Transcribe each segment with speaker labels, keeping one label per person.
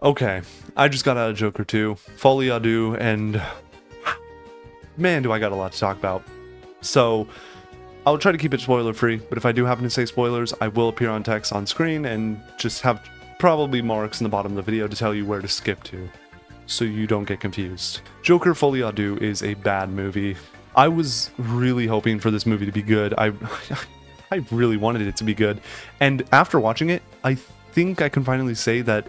Speaker 1: Okay, I just got out of Joker 2, Folie à Deux, and man, do I got a lot to talk about. So, I'll try to keep it spoiler free, but if I do happen to say spoilers, I will appear on text on screen and just have probably marks in the bottom of the video to tell you where to skip to, so you don't get confused. Joker Folie à is a bad movie. I was really hoping for this movie to be good. I, I really wanted it to be good, and after watching it, I think I can finally say that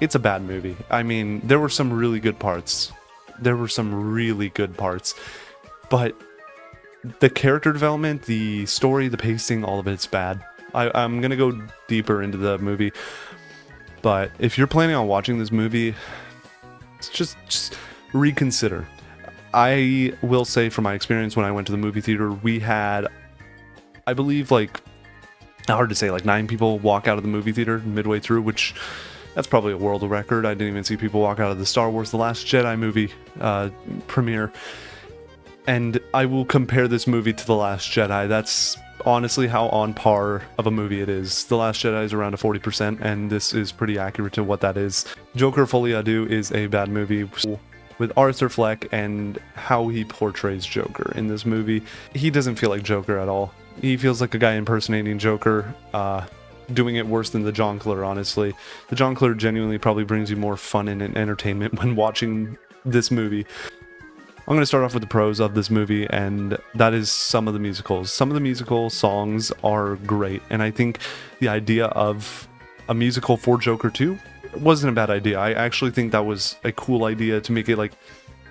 Speaker 1: it's a bad movie. I mean, there were some really good parts. There were some really good parts. But the character development, the story, the pacing, all of it's bad. I, I'm going to go deeper into the movie. But if you're planning on watching this movie, just just reconsider. I will say from my experience when I went to the movie theater, we had I believe like hard to say like 9 people walk out of the movie theater midway through, which that's probably a world record. I didn't even see people walk out of the Star Wars The Last Jedi movie uh, premiere. And I will compare this movie to The Last Jedi. That's honestly how on par of a movie it is. The Last Jedi is around a 40%, and this is pretty accurate to what that is. Joker Folie à is a bad movie with Arthur Fleck and how he portrays Joker in this movie. He doesn't feel like Joker at all. He feels like a guy impersonating Joker. Uh, doing it worse than the Jongleur, honestly. The Jongleur genuinely probably brings you more fun and entertainment when watching this movie. I'm going to start off with the pros of this movie, and that is some of the musicals. Some of the musical songs are great, and I think the idea of a musical for Joker 2 wasn't a bad idea. I actually think that was a cool idea to make it like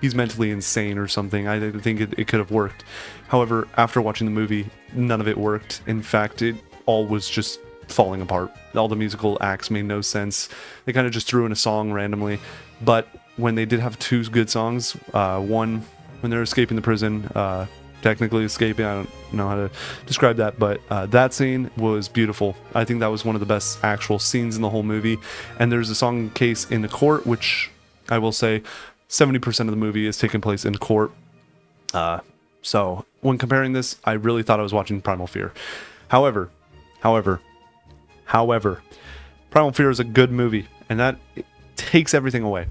Speaker 1: he's mentally insane or something. I think it, it could have worked. However, after watching the movie, none of it worked. In fact, it all was just falling apart. All the musical acts made no sense. They kind of just threw in a song randomly. But when they did have two good songs, uh, one when they're escaping the prison, uh, technically escaping, I don't know how to describe that, but uh, that scene was beautiful. I think that was one of the best actual scenes in the whole movie. And there's a song case in the court, which I will say 70% of the movie is taking place in court. Uh, so when comparing this, I really thought I was watching Primal Fear. However, however, However, Primal Fear is a good movie, and that takes everything away.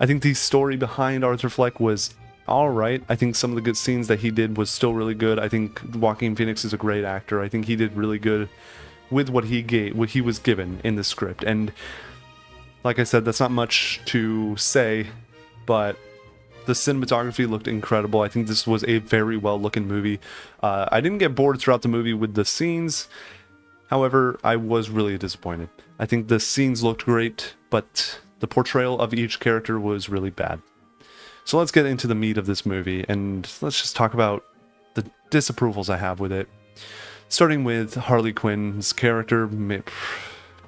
Speaker 1: I think the story behind Arthur Fleck was all right. I think some of the good scenes that he did was still really good. I think Joaquin Phoenix is a great actor. I think he did really good with what he gave, what he was given in the script. And like I said, that's not much to say, but the cinematography looked incredible. I think this was a very well looking movie. Uh, I didn't get bored throughout the movie with the scenes However, I was really disappointed. I think the scenes looked great, but the portrayal of each character was really bad. So let's get into the meat of this movie and let's just talk about the disapprovals I have with it. Starting with Harley Quinn's character,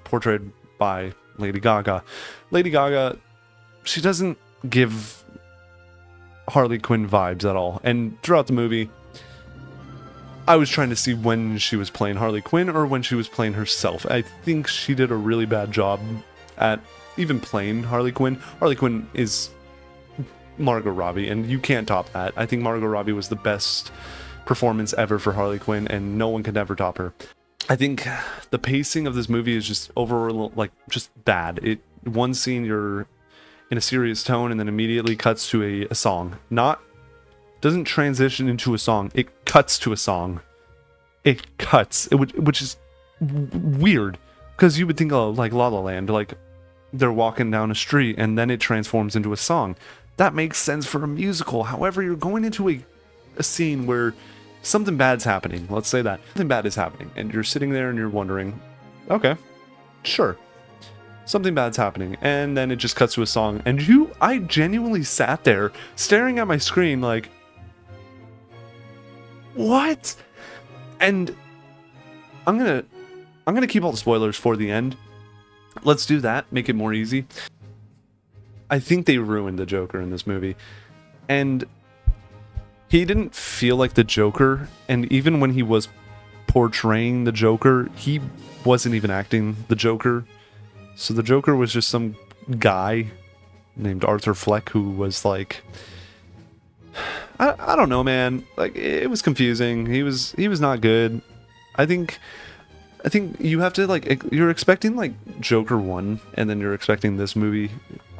Speaker 1: portrayed by Lady Gaga. Lady Gaga, she doesn't give Harley Quinn vibes at all. And throughout the movie, I was trying to see when she was playing Harley Quinn or when she was playing herself. I think she did a really bad job at even playing Harley Quinn. Harley Quinn is Margot Robbie, and you can't top that. I think Margot Robbie was the best performance ever for Harley Quinn, and no one can ever top her. I think the pacing of this movie is just overall like just bad. It one scene you're in a serious tone and then immediately cuts to a, a song. Not doesn't transition into a song. It cuts to a song. It cuts, it, which is weird because you would think of like La La Land, like they're walking down a street and then it transforms into a song. That makes sense for a musical. However, you're going into a, a scene where something bad's happening. Let's say that something bad is happening, and you're sitting there and you're wondering, okay, sure, something bad's happening, and then it just cuts to a song, and you, I genuinely sat there staring at my screen like, what? And I'm gonna I'm gonna keep all the spoilers for the end. Let's do that. Make it more easy. I think they ruined the Joker in this movie. And he didn't feel like the Joker, and even when he was portraying the Joker, he wasn't even acting the Joker. So the Joker was just some guy named Arthur Fleck who was like I, I don't know, man. Like it was confusing. He was he was not good. I think I think you have to like you're expecting like Joker one, and then you're expecting this movie.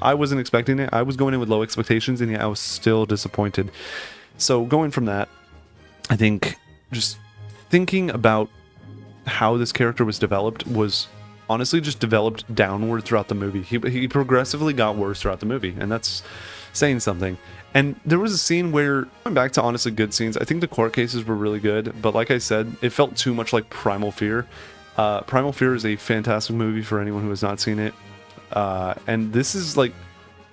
Speaker 1: I wasn't expecting it. I was going in with low expectations, and yet I was still disappointed. So going from that, I think just thinking about how this character was developed was honestly just developed downward throughout the movie. He he progressively got worse throughout the movie, and that's saying something. And there was a scene where, going back to honestly good scenes, I think the court cases were really good, but like I said, it felt too much like Primal Fear. Uh, Primal Fear is a fantastic movie for anyone who has not seen it. Uh, and this is like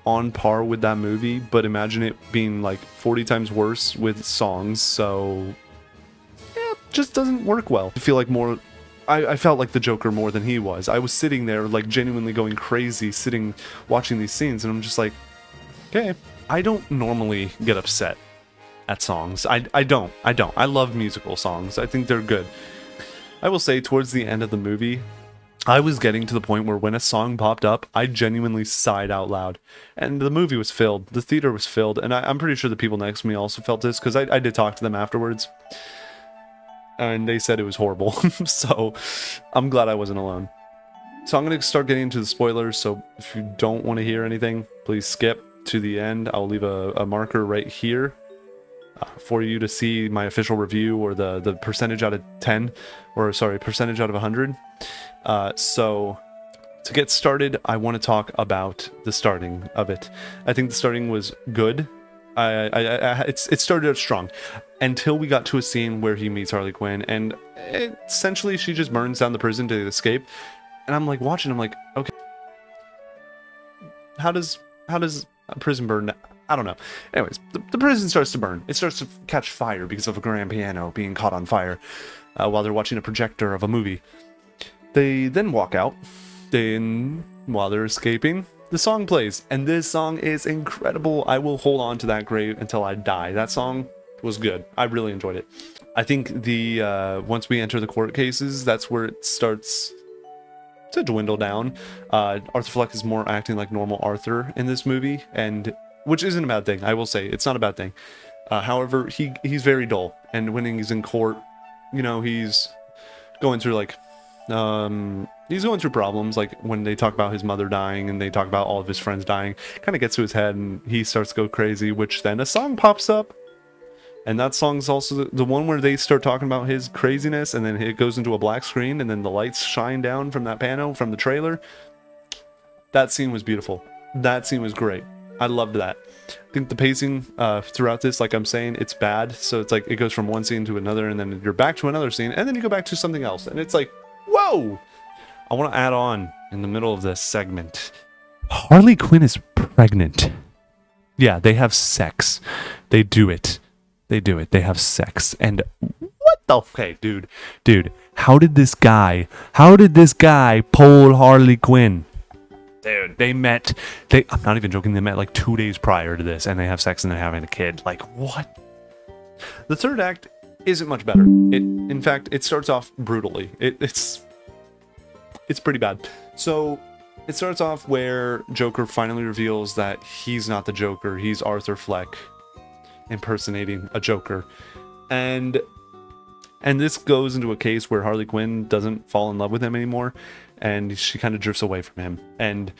Speaker 1: on par with that movie, but imagine it being like 40 times worse with songs, so yeah, just doesn't work well. I feel like more I, I, felt like the Joker more than he was. I was sitting there like genuinely going crazy, sitting watching these scenes, and I'm just like, okay, I don't normally get upset at songs. I, I don't. I don't. I love musical songs. I think they're good. I will say, towards the end of the movie, I was getting to the point where when a song popped up, I genuinely sighed out loud. And the movie was filled. The theater was filled. And I, am pretty sure the people next to me also felt this because I, I did talk to them afterwards. And they said it was horrible. so I'm glad I wasn't alone. So I'm going to start getting into the spoilers. So if you don't want to hear anything, please skip to the end. I'll leave a, a marker right here uh, for you to see my official review or the, the percentage out of 10, or sorry, percentage out of 100. Uh, so to get started, I want to talk about the starting of it. I think the starting was good. I, I, I, it's, it started out strong until we got to a scene where he meets Harley Quinn, and essentially she just burns down the prison to escape. And I'm like watching, I'm like, okay, how does how does prison burn. I don't know. Anyways, the, the, prison starts to burn. It starts to catch fire because of a grand piano being caught on fire uh, while they're watching a projector of a movie. They then walk out. Then, while they're escaping, the song plays. And this song is incredible. I will hold on to that grave until I die. That song was good. I really enjoyed it. I think the uh, once we enter the court cases, that's where it starts to dwindle down. Uh, Arthur Fleck is more acting like normal Arthur in this movie, and which isn't a bad thing. I will say it's not a bad thing. Uh, however, he he's very dull, and when he's in court, you know, he's going through like um he's going through problems like when they talk about his mother dying and they talk about all of his friends dying kind of gets to his head and he starts to go crazy which then a song pops up and that song's also the, one where they start talking about his craziness and then it goes into a black screen and then the lights shine down from that panel from the trailer. That scene was beautiful. That scene was great. I loved that. I think the pacing uh, throughout this like i'm saying it's bad. So it's like it goes from one scene to another and then you're back to another scene and then you go back to something else. And it's like whoa! I want to add on in the middle of this segment. Harley quinn is pregnant. Yeah they have sex. They do it they do it. They have sex. And what the okay, dude, dude, how did this guy how did this guy pull Harley Quinn? Dude, they met they I'm not even joking, they met like two days prior to this and they have sex and they're having a kid. Like what? The third act isn't much better. It in fact it starts off brutally. It, it's it's pretty bad. So it starts off where Joker finally reveals that he's not the Joker, he's Arthur Fleck impersonating a Joker. And and this goes into a case where Harley Quinn doesn't fall in love with him anymore and she kind of drifts away from him. And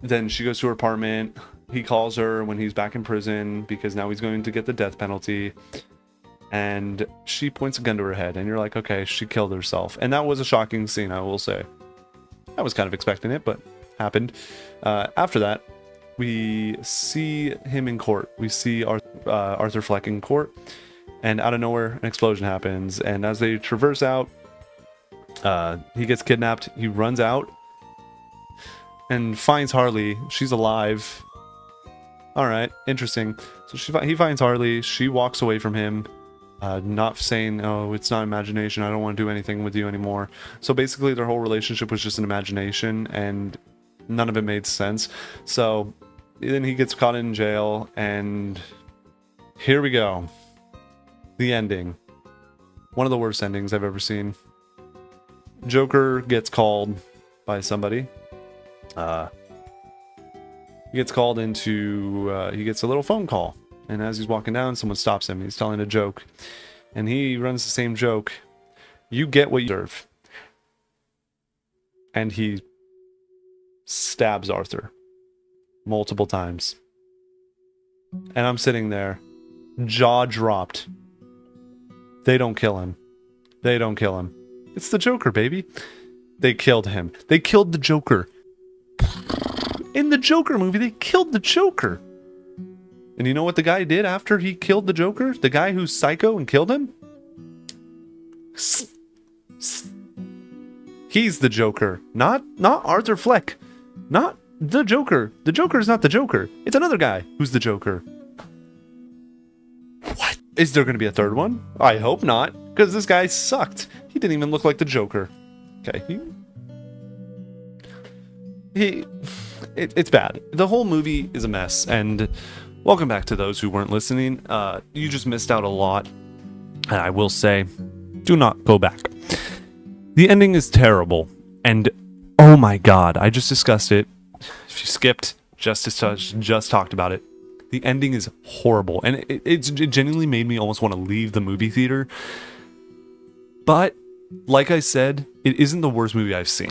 Speaker 1: then she goes to her apartment. He calls her when he's back in prison because now he's going to get the death penalty. And she points a gun to her head, and you're like, okay, she killed herself. And that was a shocking scene, I will say. I was kind of expecting it, but happened. Uh, after that, we see him in court. We see Arthur, uh, Arthur Fleck in court, and out of nowhere, an explosion happens. And as they traverse out, uh, he gets kidnapped. He runs out and finds Harley. She's alive. All right, interesting. So she he finds Harley. She walks away from him, uh, not saying, "Oh, it's not imagination. I don't want to do anything with you anymore." So basically, their whole relationship was just an imagination, and none of it made sense. So then he gets caught in jail, and here we go. The ending. One of the worst endings I've ever seen. Joker gets called by somebody. Uh, he gets called into. Uh, he gets a little phone call, and as he's walking down, someone stops him. He's telling a joke, and he runs the same joke. You get what you deserve. and he stabs Arthur multiple times. And I'm sitting there, jaw dropped. They don't kill him. They don't kill him. It's the Joker, baby. They killed him. They killed the Joker. In the Joker movie, they killed the Joker. And you know what the guy did after he killed the Joker? The guy who's psycho and killed him? He's the Joker, not not Arthur Fleck, not the Joker. The Joker is not the Joker. It's another guy who's the Joker. What? Is there going to be a third one? I hope not, because this guy sucked. He didn't even look like the Joker. Okay, he, he it, it's bad. The whole movie is a mess, and welcome back to those who weren't listening. Uh, you just missed out a lot, and I will say, do not go back. The ending is terrible, and oh my god, I just discussed it. If you skipped, just just, just talked about it. The ending is horrible, and it, it genuinely made me almost want to leave the movie theater. But like I said, it isn't the worst movie I've seen.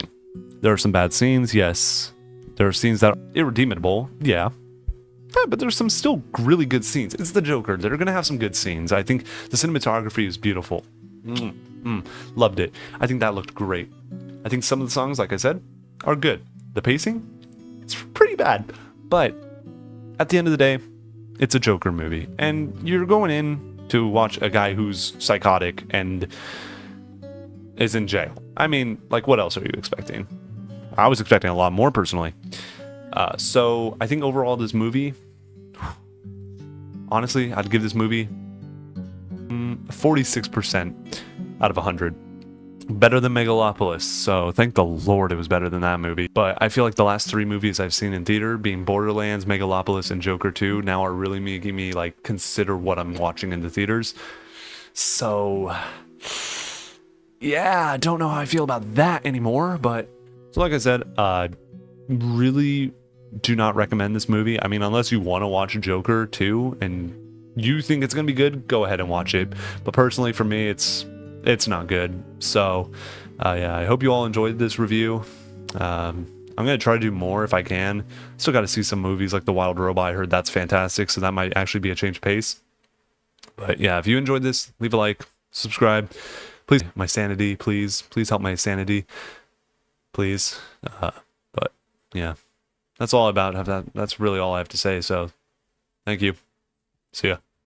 Speaker 1: There are some bad scenes, yes. There are scenes that are irredeemable, yeah. Yeah, but there's some still really good scenes. It's the Joker. They're gonna have some good scenes. I think the cinematography is beautiful. Mm, mm, loved it. I think that looked great. I think some of the songs, like I said, are good. The pacing, pretty bad. But at the end of the day, it's a Joker movie. And you're going in to watch a guy who's psychotic and is in jail. I mean, like, what else are you expecting? I was expecting a lot more personally. Uh, so I think overall, this movie, honestly, I'd give this movie 46% mm, out of 100. Better than Megalopolis, so thank the Lord it was better than that movie. But I feel like the last three movies I've seen in theater, being Borderlands, Megalopolis, and Joker 2, now are really making me like consider what I'm watching in the theaters. So yeah, I don't know how I feel about that anymore, but so like I said, uh really do not recommend this movie. I mean, unless you want to watch Joker 2 and you think it's going to be good, go ahead and watch it. But personally for me, it's it's not good. So, uh, yeah, I hope you all enjoyed this review. Um, I'm going to try to do more if I can. Still got to see some movies like The Wild Robot. I heard that's fantastic, so that might actually be a change of pace. But yeah, if you enjoyed this, leave a like, subscribe please my sanity please please help my sanity please uh, but yeah that's all about have that that's really all i have to say so thank you see ya